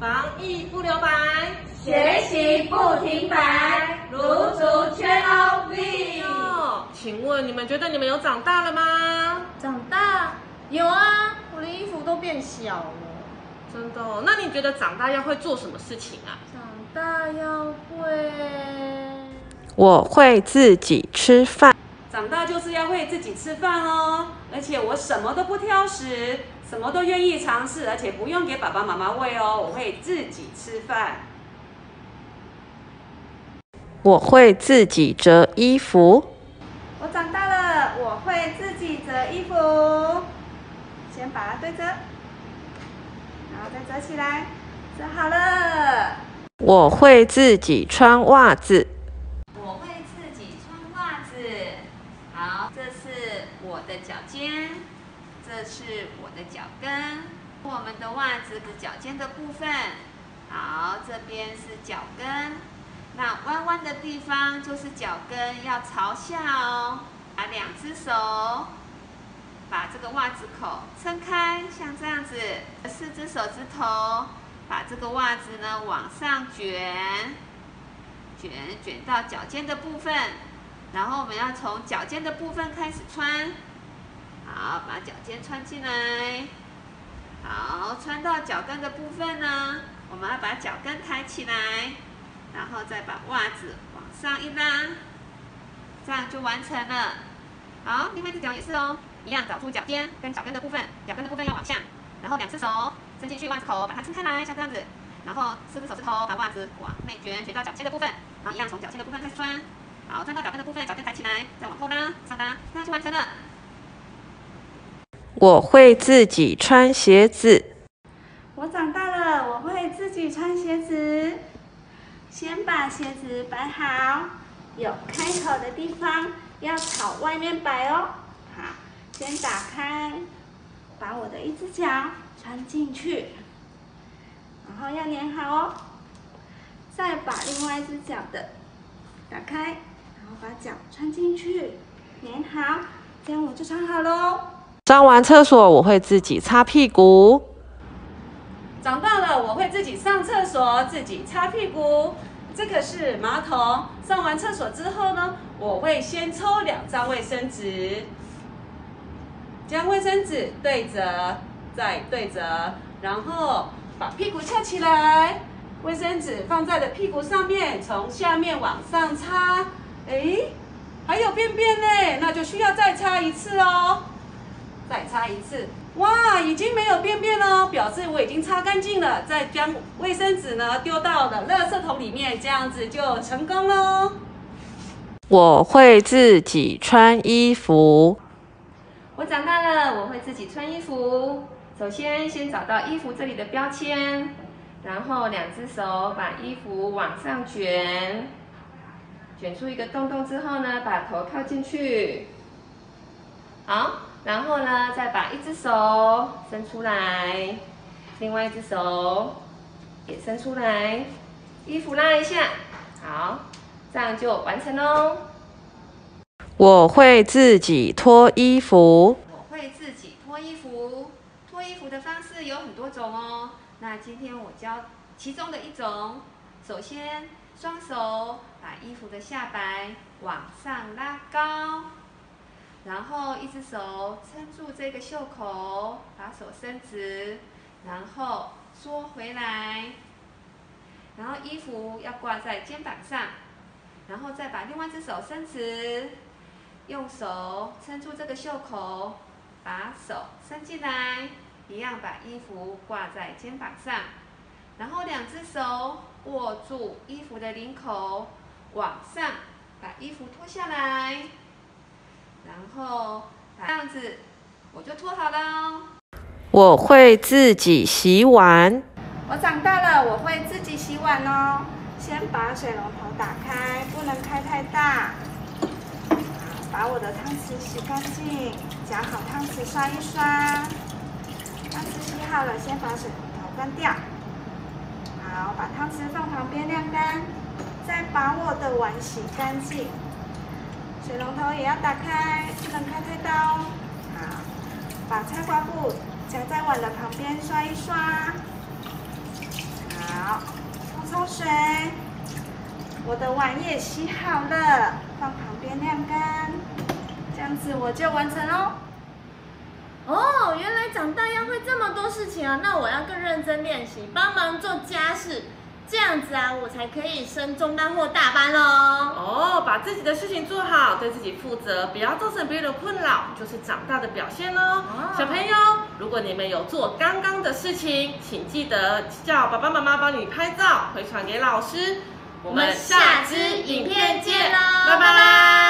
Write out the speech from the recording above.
防疫不留白，学习不停摆，如足圈 O V。请问你们觉得你们有长大了吗？长大有啊，我的衣服都变小了。真的？那你觉得长大要会做什么事情啊？长大要会，我会自己吃饭。长大就是要会自己吃饭哦，而且我什么都不挑食，什么都愿意尝试，而且不用给爸爸妈妈喂哦，我会自己吃饭。我会自己折衣服。我长大了，我会自己折衣服。先把它对折，然后再折起来，折好了。我会自己穿袜子。我会自己穿袜子。好，这是我的脚尖，这是我的脚跟。我们的袜子的脚尖的部分，好，这边是脚跟。那弯弯的地方就是脚跟要朝下哦。把两只手把这个袜子口撑开，像这样子。四只手指头把这个袜子呢往上卷，卷卷到脚尖的部分。然后我们要从脚尖的部分开始穿。好，把脚尖穿进来。好，穿到脚跟的部分呢，我们要把脚跟抬起来，然后再把袜子往上一拉，这样就完成了。好，另外一只脚也是哦，一样找出脚尖跟脚跟的部分，脚跟的部分要往下，然后两只手伸进去袜子口，把它撑开来，像这样子。然后四只手指头把袜子往内卷，卷到脚尖的部分，然后一样从脚尖的部分开始穿。好，穿到脚跟的部分，脚跟抬起来，再往后拉，上拉，这样就完成了。我会自己穿鞋子。我长大了，我会自己穿鞋子。先把鞋子摆好，有开口的地方要朝外面摆哦。好，先打开，把我的一只脚穿进去，然后要粘好哦。再把另外一只脚的打开，然后把脚穿进去，粘好，这样我就穿好喽。上完厕所，我会自己擦屁股。长大了，我会自己上厕所，自己擦屁股。这个是马桶。上完厕所之后呢，我会先抽两张卫生纸，将卫生纸对折，再对折，然后把屁股翘起来，卫生纸放在了屁股上面，从下面往上擦。哎，还有便便呢，那就需要再擦一次哦。再擦一次，哇，已经没有便便了，表示我已经擦干净了。再将卫生纸呢丢到了垃圾桶里面，这样子就成功喽。我会自己穿衣服。我长大了，我会自己穿衣服。首先，先找到衣服这里的标签，然后两只手把衣服往上卷，卷出一个洞洞之后呢，把头靠进去。好。然后呢，再把一只手伸出来，另外一只手也伸出来，衣服拉一下，好，这样就完成喽。我会自己脱衣服。我会自己脱衣服。脱衣服的方式有很多种哦。那今天我教其中的一种。首先，双手把衣服的下摆往上拉高。然后一只手撑住这个袖口，把手伸直，然后缩回来，然后衣服要挂在肩膀上，然后再把另外一只手伸直，用手撑住这个袖口，把手伸进来，一样把衣服挂在肩膀上，然后两只手握住衣服的领口，往上把衣服脱下来。然后这样子，我就脱好了。我会自己洗碗。我长大了，我会自己洗碗哦。先把水龙头打开，不能开太大。把我的汤匙洗干净，夹好汤匙刷一刷。汤匙洗好了，先把水龙头关掉。好，把汤匙放旁边晾干，再把我的碗洗干净。水龙头也要打开，不能开太大哦。好，把菜瓜布夹在碗的旁边刷一刷。好，冲冲水。我的碗也洗好了，放旁边晾干。这样子我就完成喽。哦，原来长大要会这么多事情啊！那我要更认真练习，帮忙做家事，这样子啊，我才可以升中班或大班喽。哦。把自己的事情做好，对自己负责，不要造成别人的困扰，就是长大的表现哦。小朋友，如果你们有做刚刚的事情，请记得叫爸爸妈妈帮你拍照，回传给老师。我们下支影片见喽，拜拜。